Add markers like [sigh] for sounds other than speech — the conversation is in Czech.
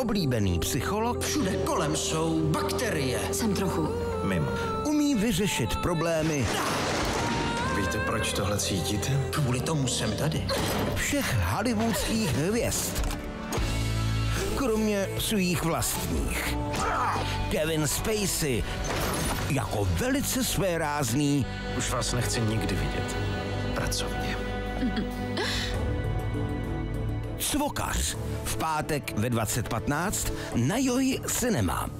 oblíbený psycholog Všude kolem jsou bakterie. Jsem trochu. Mimo. umí vyřešit problémy Víte, proč tohle cítíte? Kvůli tomu jsem tady. všech hollywoodských hvězd. Kromě svých vlastních. Kevin Spacey jako velice svérázný Už vás nechci nikdy vidět. Pracovně. [laughs] cvokař v pátek ve 2015 na Joj Cinema.